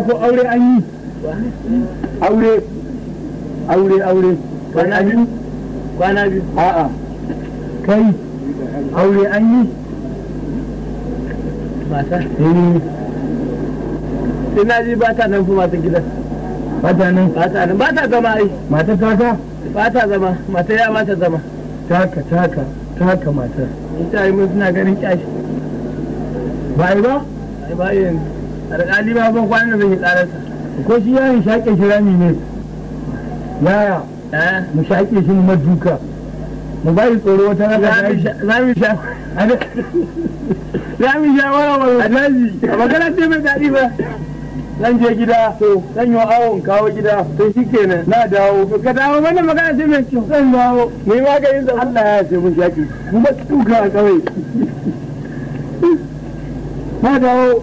ko aure an yi. Aure aure aure. Kwana biyu? kwana biyu. A'a. Kai aure an yi? Mata? Eh. Ina ji ba ta nan kuma ta gidan bata nan? Ba ta nan. Ba ta zama ai. Mata taka ba ta zama. Mata ya ba ta zama. Taka taka taka matar ita yi mun suna ganin kyashi ba ai ba? Ai ba yin alƙali ba ban kwanan da zai ƙararsa ko shi yayin shaƙe shi rami ne? Yaya? Eh? Mu shaƙe shi mu maduka mu ba shi tsoro wata rana za mu sha za mu sha. Wara wara daji. A magana ce mai daɗi ba. Zan je gida. To. Zan yi awon kawo gida. To shi kenan. Na dawo. Ka dawo mana magana ce mai kyau. Zan dawo. Ni ma ka yin zama Allah ya ce mun shaƙe. Mu maduka a kawai na dawo.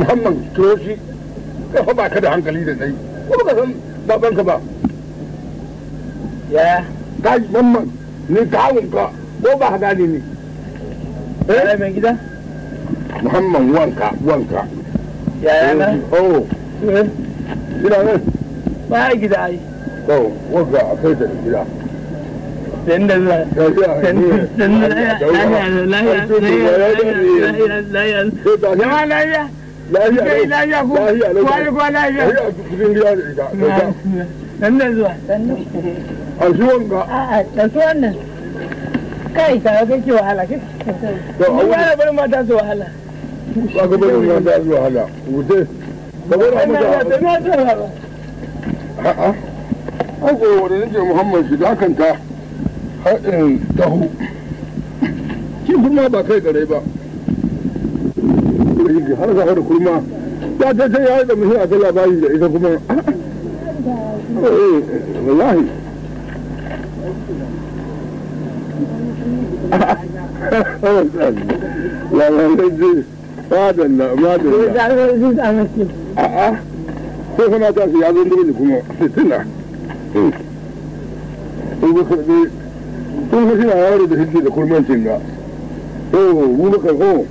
Muhammad Kiroshi kai fa ba ka da hankali da dai ko ba ka san babanka ba ya kai mamman ni kawun ka ko ba ka gane ni ya mai gida Muhammad wanka wanka ya ya na oh Gida ne? ba a gida ai To, wagga a kai ta da gida. dan da zuwa dan da lahiya lahiya lahiya jama'a lahiya kai lahiya ku kwali kwa lahiya Lahiya cikin gida da ita. dan da zuwa A shi wanga. a'a da su wannan kai ka ga kake wahala kai To, a wani fara bar mata su wahala ba ga bari wanda ya zuwa hala. Wuce. Ka bari a ina da mata. na ta ba A'a. Ako wanda nake Muhammad shi dakanta haɗin taho. Shi kurma ba kai gare ba. Ji Har ga har kurma. Ya ta ce ya yi da mutum a ta labari da ita kuma. Eh, wallahi. Lalace, madalla, madalla. A'a, sai kana ta su ya zo dole kuma fitina. In ga karɓi, sun ga suna yaro da hiddi da kurmancin ga. Oh, mu muka ko.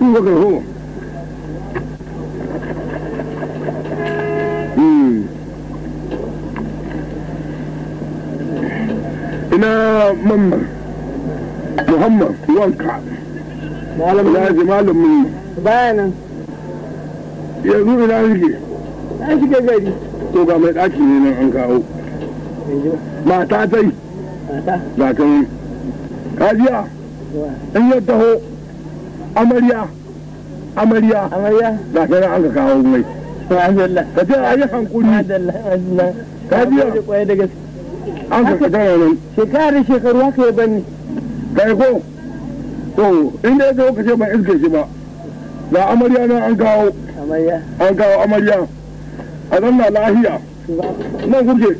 Muka ko. Ina. Muhammad wanka malam ya ji malamin bayanan yanzu ina gari to ga mai ɗaki ne nan an kawo mata ga ta yi kajiya in ya taho amarya amarya. Amarya? Ta an ka kawo mai. Ka ce a yi hankuri. Alhamdulillah alhamdulillah. Ka biya? da kwaye da gaske. An ka tana nan. Shekara da shekaru haka ya bani. Kai ko? To inda ya zo ka ce ban iske shi ba ga amarya nan an kawo. An kawo amarya. A nan na lahiya nan kuke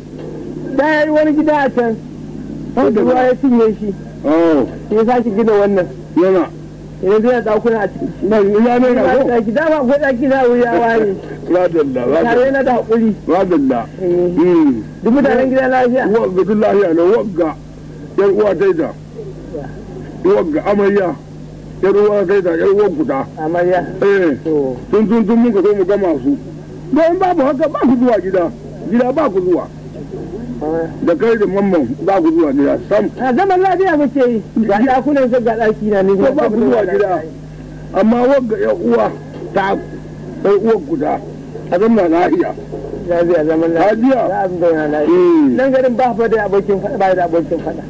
da ya yi wani gida a can. Ruwa ya cinye shi. Oh. Ya sake gina wannan. Yana. Idan zai dakuna a cikin shi nan ya ne na ko daki dama akwai daki na wuyawa ne. Radalla radalla yana da haƙuri. Radalla Eh, hmm. Duk mutanen gida lafiya? Wagga duk lahiya ne wagga. Yar uwa wagga amarya. Yar uwa yar uwa guda amarya. Eh. To. Tun tun muka zo mu gama su. Don babu haka ba ku zuwa gida. Gida ba ku zuwa. Da kai da mamman ba ku zuwa gida sam. A zaman lafiya muke yi ga dakunan sai ga daki na ne ba ku zuwa gida. amma wagga yar uwa ta yar uwa guda a zama lahiya lafiya zaman lafiya. Za a zauna lafiya. Eh nan garin ba fa da abokin faɗa ba da abokin faɗa.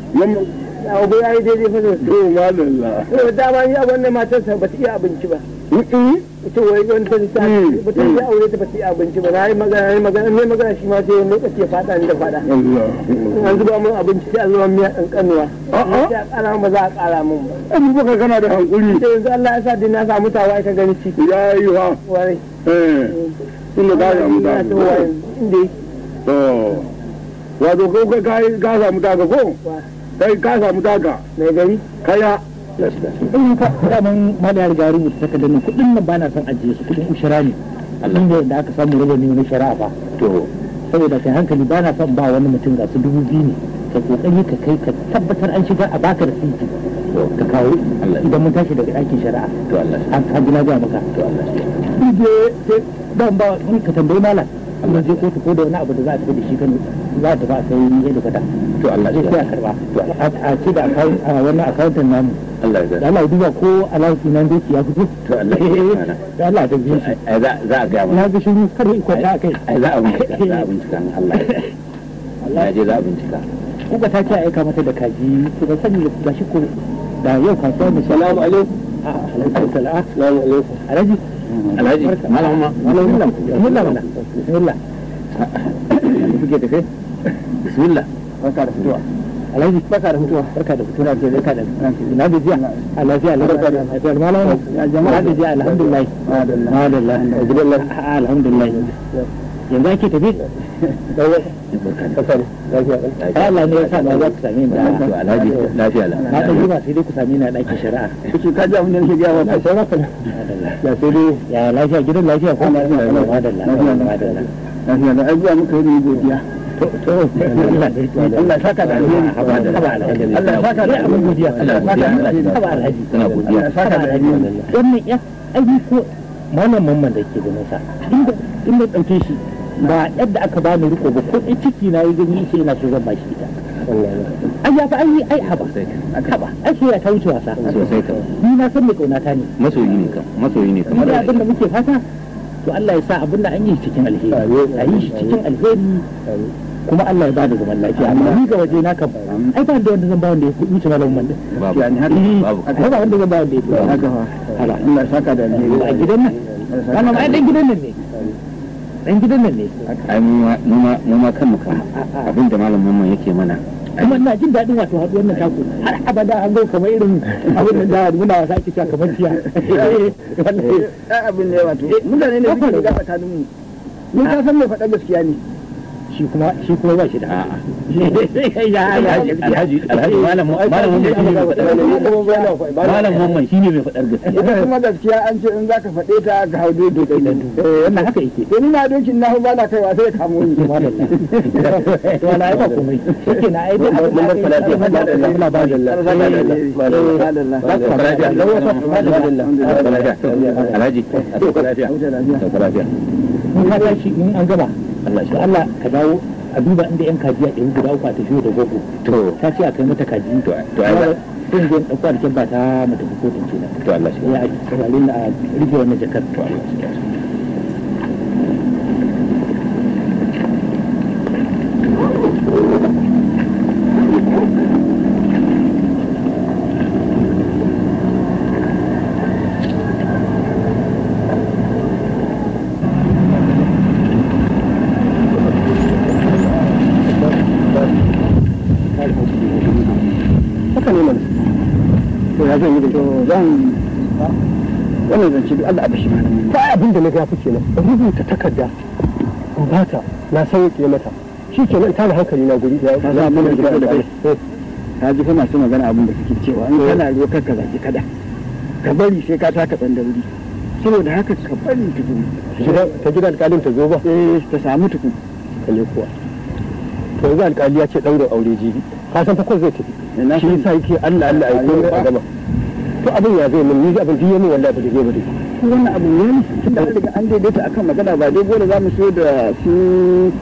Abu ya yi daidai fa sosai to madalla. To dama ni a wannan matarsa ba ta iya abinci ba. Ita wai wani ta ta mutum ya aure ta ba ta yi abinci ba na yi magana na magana ne magana shi ma sai wani lokaci ya fada ni da fada an zuba min abinci sai a zuba miya ɗan kanuwa sai a ƙara ba za a ƙara min ba abubakar kana da hankuri sai yanzu Allah ya sa din na samu tawa ka gani ciki ya yi ha wai eh tunda ka samu ta ta inda to wato ko ka ka samu taka ko wa kai ka samu taka mai gari kaya in ka daman mala ya riga rubuta takardar nan. Kuɗin nan ba na son ajiye su. Kuɗin ushira ne. Allah. Da aka samu raba ne na shari'a ba to. Saboda kai hankali ba na son ba wani mutum ga su dubu biyu ne. Ka ƙoƙari ka kai ka tabbatar an shiga a baka da sinki ka kawo idan mun tashi daga ɗakin shari'a. To Allah an ka gina ga maka. To Allah sai ban ba in ka tambayi malam. In je kotu ko da wani abu da za a tafi da shi kan za a tafi a kai yadda kada to Allah zai sai a karɓa. A ce da account- a wannan akawuntan namu. Allah ya da Allah ya duba ko alawusi nan doki ya fito. To Allah ya da Allah ta biyo shi. Za za a ga mu na ga shiru kar ya kwanta a kai. Ai za a bincika za a bincika in Allah ya Allah. Ya je za a bincika. Kuka ta ce aika mata da kaji. To ban sani ba shi ko da yau kasuwa mu salamu alaikum. A alaikum salam. Salamu alaikum. Alhaji. Alhaji. Malam ma malam malam bismillah. Mana bismillah barka da fitowa alhaji barka da fitowa barka da fitowa ke barka da na gajiya a lafiya lafiya lafiya malam ya jama'a gajiya alhamdulillah alhamdulillah alhamdulillah alhamdulillah yanzu ake tafi Allah ne ya sa na za ku same ni da Alhaji lafiya la na ɗan jima sai dai ku same ni a ɗakin shari'a kuke ka ji abin da nake gaya maka sai maka ya sai dai ya lafiya gidan lafiya ko madalla madalla lafiya da abuwa muka yi godiya Allah saka da alheri Allah saka da abin godiya Allah saka da alheri. Allah saka da alheri wannan ya ai ko malam mamman da ke ganin sa inda inda ɗauke shi ba yadda aka bani riko ba ko ciki na yi gani sai yana so zan ba shi ita ai ya fa ai ai haba haba ai sai ya ta wuce wasa sosai kam ni na san mai kaunata ne masoyi ne kam masoyi ne kamar abin da muke fata to Allah ya sa abin da an yi cikin alheri. A yi shi cikin alheri. Kuma Allah ya ba da zaman lafiya. Amma ni ga waje na kam ai ba da wanda zan ba wanda ya wuce malamin man babu babu. Ba wanda zan ba wanda ya fi haka fa hala Allah saka da alheri. A gidan nan? Wannan ai dan gidan nan ne? Dan gidan nan ne? Ai mu ma mu ma mu ma kanmu kan abin da malam mamman yake mana. Kuma ina jin daɗin wato haɗuwar nan taku. Har abada an zo kamar irin abin da muna wasa ake cewa kamar jiya. Wallahi ai abin ne wato. Mutane ne suke riga tsakanin mu. Mun ka san mai faɗa gaskiya ne. Shi kuma shi kuma ba shi da a'a alhaji alhaji alhaji malam malam mamman shine mai faɗar malam mamman shine mai faɗar gaskiya kuma gaskiya an ce in zaka faɗe ta ga haudu da kai eh wannan haka yake to ni na dokin na ba na kaiwa sai kamo ni madalla to wala ai ba komai shike na ai madalla alhaji ka tashi in an gaba Allah shi Allah ka dawo a duba inda yan kaji a ɗari guda uku a tafiyo da gogo to ta ce a kai mata kaji to to ai sai in je ɗauko alkin ba ta mata kotun kenan to Allah shi ya a rige wannan jakar to Allah shi haka ne mana. To ya zan yi da to zan wannan zance duk Allah abashi mana. Ba abin da na ga fice nan rubuta takarda. In bata na sauke mata. Shi ke nan tana hankali na guri da ka za mu da kai. Ka ji fa masu magana abin da suke cewa. In kana ruwa kar ka zaki kada. Ka bari sai ka taka dan da wuri. Saboda haka ka bari tukun ta gida alƙalin ta zo ba. Eh ta samu tukun. Kalle kuwa to yanzu alƙali ya ce ɗaurin aure jibi. Ka san takwas zai tafi. Shi yasa yake Allah Allah a yi komai a gama to abin ya zai min ni abin duk yamin wallahi ba da zai ba dai. Wannan abu ne tun da daga an daidaita akan magana ba dai dole za mu so da su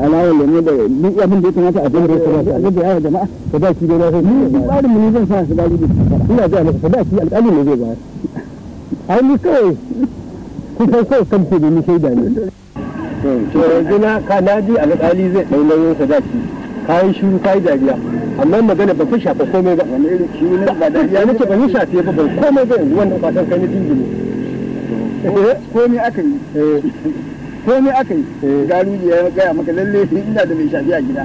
alawar lemo da duk abin da ya kamata a dai da a da yawa jama'a ka ba shi na sai ni tsarin mu ne zan sa su da ina ga maka da shi alƙali ne zai bayar. Ai ni kawai kusan kawai kan ce da ni shaida ne. To yanzu na ka alƙali zai ɗau nauyin sadaki kayan shiru kayi dariya. Amma magana ba fi shafa komai ba. Wani irin shi ne ba dariya nake ban yi shafe ba ban komai ba yanzu wannan fatan kai na dingine komai aka yi. Komai aka yi. Garuji ya gaya maka lalle ina da mai shafi a gida.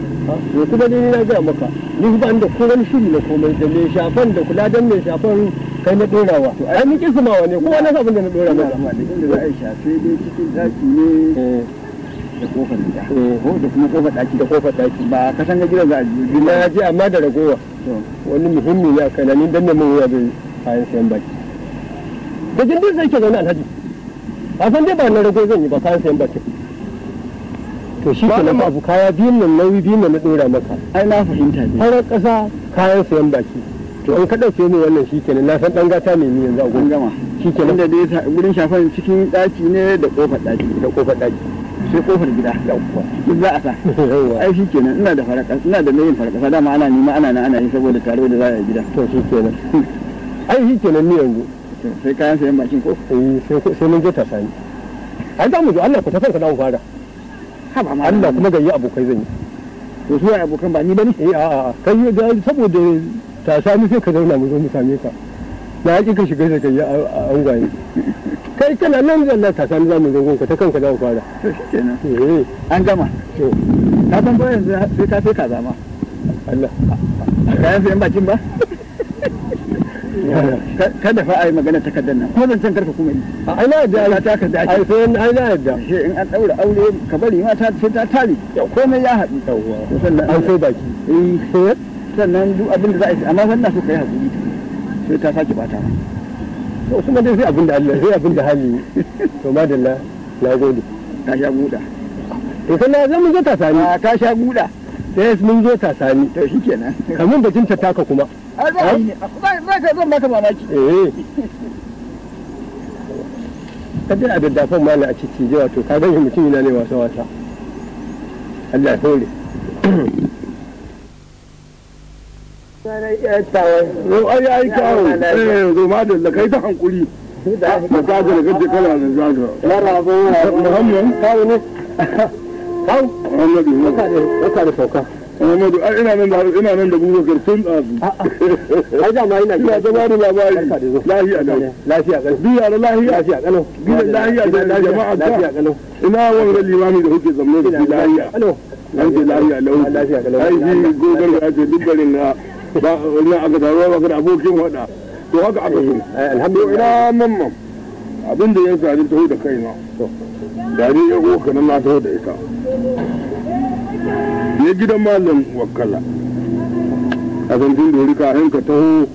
To kuma ni na gaya maka ni ba da ko wani shiri na komai da mai shafan da kula da mai shafan kai na dorawa ai mun kisa ma wane kowa na sabon da na dora maka da inda za a shafe dai cikin daki ne. Da ƙofar gida. Ko da kuma ƙofar daki da ƙofar daki ba ka san gidan za a ji na je amma da ragowa. Wani muhimmi ne kai na ni dan ne mun wuya bai kayan sayan baki. Da gindin sai ke zaune alhaji. A san dai ba na rago zan yi ba kayan sayan baki to shi ke na abu kaya biyun nan nauyi biyun nan na dora maka. Ai na fahimta ne farar ƙasa kayan sayan baki. To in ka ɗauke ni wannan shi kenan na san ɗan gata ne ni yanzu a kun gurin gama. Shi kenan. Inda dai wurin shafan cikin daki ne da ƙofar daki da ƙofar ɗaki. Sai ƙofar gida. Duk za a sa. Ai shi kenan. Ina da faraka ina da nayin faraka. Dama ana nima ana nan ana yi saboda taro da za a yi gida. To shi kenan. Ai shi kenan ni yanzu. Sai kayan sayan bakin ko? Eh, sai sai mun je ta sani. Ai za mu zo. Allah ku ta kanka da mu fara. Haba ma Allah kuma gayyi abokai zan yi. To su abokan ba ni ba ne eh a a kai da saboda ta sami sai ka zauna mu zo mu same ka. Na haƙi ka shiga da kai a angwaye kai kana nan da Allah ta sami za mu zo gonka ta kanka za mu fara. To shi kenan eh. An gama? To. Ka san ba yanzu sai ka sai kaza ma? Allah. Kayan sayan bakin ba? Ka- kada fa ai magana takardar nan. Ko zan can kar ka kuma yi. A ai na da Allah ta ka dace. Ai sai ai na yadda. Shi in an daura aure ka bari ma ta sai ta tare. Komai ya haɗu. Yawwa sannan an sai baki. Eh sannan duk abin da za a yi amma sannan so kai haƙuri sai ta sake bata. Ma to kuma dai sai abin da Allah sai abin da hali. To madalla na gode. Ka sha buɗa to sai na zan mun zo ta sani a ka sha buɗa sai mun zo ta to shi kenan kamun bajin ta taka kuma. Za ka zan maka mamaki. Eh. Ka dai a daddafan mana a cici jiwa to ka gani mutum yana ne wasa wasa Allah ya hore. Yau ai ai kawo eh zo ma da kai ta hankuri da ka ga da kace kana da zaga Muhammad kawo ne kawo Muhammadu waƙa da sauka Muhammadu ai ina nan da ina nan da Abubakar tun ɗazu ai da ma ina ina ta da labari lahiya da lafiya kalau biya da lahiya lafiya kalau biya lahiya da jama'a lafiya ta kalau ina wanga limami da kuke zamne da shi lahiya kalau lahiya lau Lafiya kalau. ai gogar da duk garin na ba na aka taro ba da abokin wada to haka aka so to ina mamman abin da ya sani taho da kaina da ni ya goka na taho da ita gidan malam wakala a zantin ka ka taho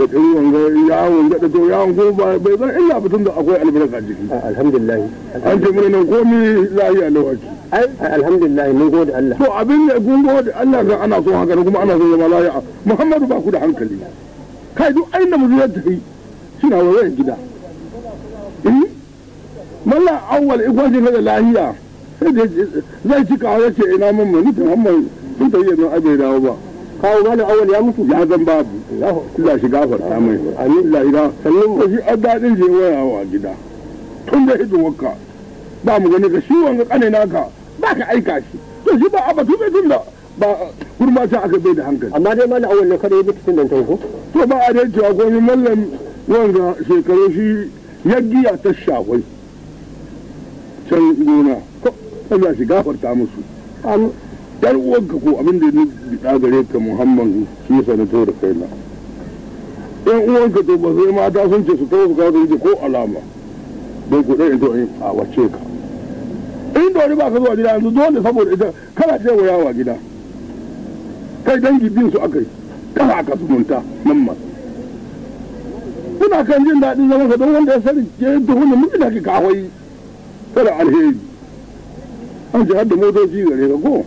da tsiri wanga yawon gaɗa to yawon ko ba bai zan illa batun da akwai albarka jiki alhamdulillah. An ce mana nan komi lahiya lawaki ai alhamdulillah mun gode Allah. To abin da kun gode Allah ga ana so haka kuma ana so zama lafiya Muhammadu ba ku da hankali. Kai duk aina mu zai tafi suna wajen gida. Eh? Malla awwal ikwaji na da lahiya. Sai zai cika ya ce ina ni ta mamma sun ta yi nan abai dawo ba. Kawo malam awal ya mutu. Ya zan babu. Allah shi gafarta mai. Amin. Allah ida sannan ko shi addadin je wayawa gida. Tun da hidin wakka ba mu gani ka shi wanga kane naka ba ka aika shi. To shi ba abatu bai tun da ba kurma ta aka bai da hankali. Amma dai malam awal ne kada ya mutu tun nan ko to ba a dai cewa ko min mallam wanga shekaru shi ya giya ta shawai can gona. Ko Allah shi gafarta musu. Yar uwanka ko abin da ni bida gare ka Muhammad shi sanato da kaina yan uwanka to ba sai mata sun ce su to su kawo su ko alama. Don ku dai to in a wace ka. In dole ba ka zuwa gida yanzu dole saboda ita kana ce wa yawa gida. Kai dangi bin su akai kana aka zumunta mamma. Suna kan jin daɗin zaman ka don wanda ya sani ke tuhun da mutum da ke kawai kada alheri. An ji da motoci gare ka ko?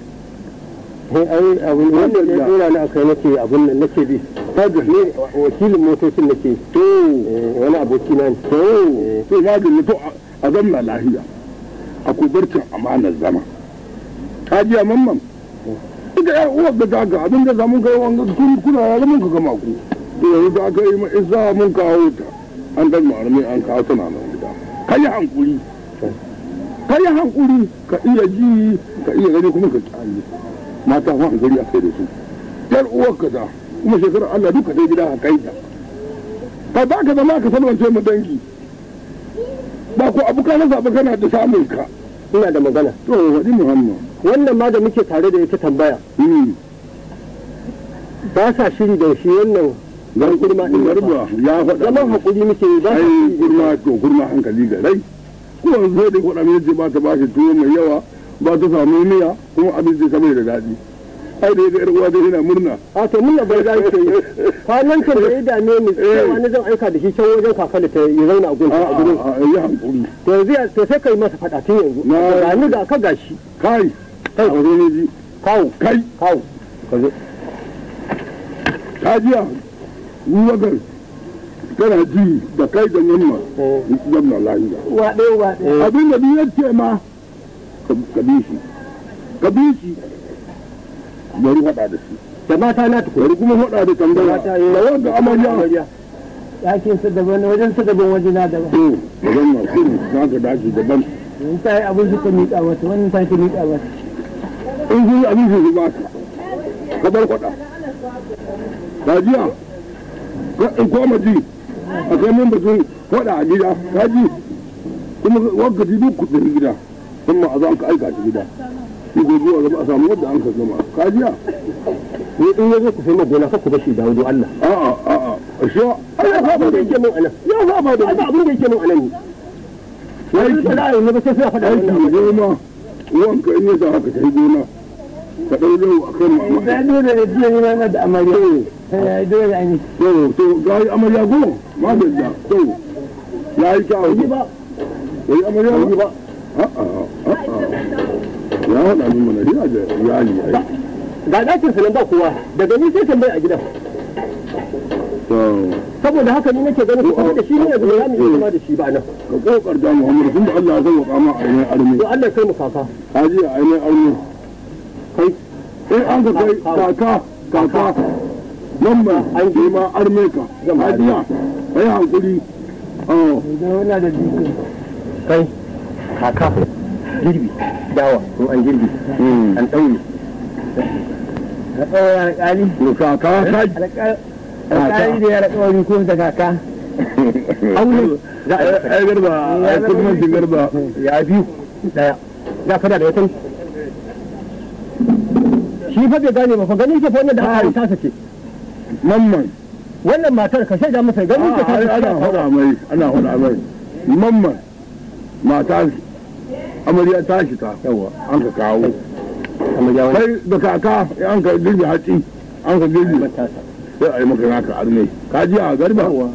Ai abun wannan ne dora ni akai nake abun nan nake bi. Kaga ne wakilin motocin nake. To. Wani aboki na to. To ma da to a zanna lahiya a kubarcin amanar zama. Ka ji mamman? Ita da ta ga abin da zamun kai wanga kun kuna ya mun ka gama ku. To yanzu ta kai ma isa mun kawo ta an dan marmi an kawo tana nan gida. Kai hankuri. Kai hankuri ka iya ji ka iya gani kuma ka ƙyale mata ma gari a kai da su. Yar uwar ka ta kuma shekarar Allah duka sai gida a kai ta. Ka ba ka zama ka salwance mu dangi. Ba ku abu ka rasa ba kana da samun ka. Ina da magana. To wadi muhammad. Wannan ma da muke tare da ita tambaya. Hmm. Ba sa shiri da shi wannan zan kurma in garba ya faɗa zaman haƙuri muke ba ai da kurma to kurma hankali ga rai. Kuma sai da faɗa mai ba ta bashi tuwo mai yawa ba ta samu miya kuma abinci saboda da daɗi. Ai da ya ga uwa dai yana murna. A to mun da bai za ke yi. Kwanan can da ya dame ni cewa ni zan aika da shi can wajen kakali ta ya zauna a gunta a gurin. A yi hankuri. To yanzu ya- to sai kai masa faɗa tun yanzu. Na- ga ni da ka gashi kai kai a wajen ne ji. Kawo kai. kawo ka zo. Ka jiya wagar kana ji da kai da yamma. Yamma lafiya wa ɗaya wa ɗaya abin da duk ya ce ma ka ka bi shi. Ka bi shi. Bari faɗa da shi. Da mata na tukuri bari kuma faɗa da Mata yi- da wanda amarya. Ɗakin sa daban wajen sa daban wajen na daban. To wajen masu za ka dace daban. In ta yi abin suka miƙa mata wannan ta ta miƙa mata. In yi abin su ba ka ka bar faɗa ka jiya ka in koma ji. A kai mun batun faɗa a gida. Ka ji? Kuma wakati duk kuɗin gida. Sun ma a za ka aika shi gida. Shi ko zuwa gaba a samu wadda an ka gama ka jiya ni in ya zo ku sai magona ka ku bashi da wudu Allah. A'a a'a. A sha ai ya saba da yake min a nan ya saba da ba abin da yake min a nan ne aiki. da ra'ayi ne ba sai suna faɗa aiki wannan goma wanka in yasa haka ta yi gona. Ka ɗau yau a kan da mama dole da jiya ne ma da amarya. Ya yi dole an yi. To to ga yi amarya go. Ma da da to ya yi kyawu Yi ba. Ya yi amarya yi ba. A'a. Ya haɗa min mana riya da iyali ai ga ɗakin sa nan ba kowa. Daga ni sai tambaya a gidan. Saboda haka ni nake ganin ku da shi ne yanzu ba za mu iya da shi ba nan. Ka kokarta muhammadu tun da Allah ya sauka ma a ainihin armi. To Allah ya kai mu kaka. Haji a ainihin armi. Kai in an ka kai kaka kaka. Nan ba an ke ma arme ka. Hajiya kai hankuri. Oh idan wana da jikin kai kaka. Girbi dawa ko an girbi. An ɗaure. A tsawon alƙali alƙali da ya raƙa ko da kaka aure. Za a yi ai garba. Ai kudumancin garba ya biyu? Daya za ka da watan shi fa bai gane ba fa ganin ke fa wannan da aka yi tasa ce. Mamman. Wannan matar ka shaida masa ganin ke ta ai ana faɗa mai ana faɗa mai. Mamman. Mata amarya ta shi ta yawa an ka kawo. Kai da kaka an ka girbi hatsi an ka girbi sai a yi maka naka arme ka ji a garba? Yawa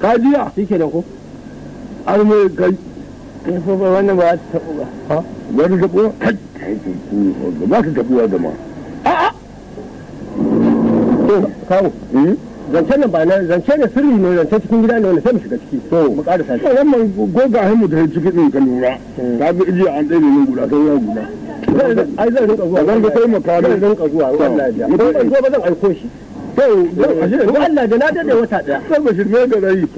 ka ji a? Shi ke da ko arme kai. Ko ba wannan ba ta taɓu ba. Wani taɓo kai kai ba ka taɓuwa da ma to kawo. Zancen nan ba na zance ne sirri ne zance cikin gida ne wanda sai mu shiga ciki. To. Mu ƙara sa to wannan goga himu da ciki ɗin ka lura. Ka ga ijiya an ɗaya ne guda sai ya guda. Ai zan rinka zuwa. Zan ga taimaka zan ne rinka zuwa Allah ya mu ko ba zan aiko shi. To ashe ko Allah da na daɗe wata ɗaya sai ba shirme ga rai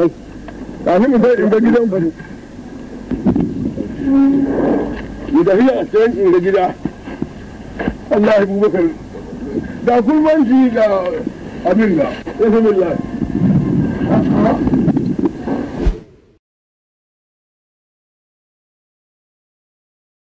kafin mu in ga gidan ku. Mu da hiya a in ga gida. Allah ya bubakar da kulmanci da abin da ya fi billahi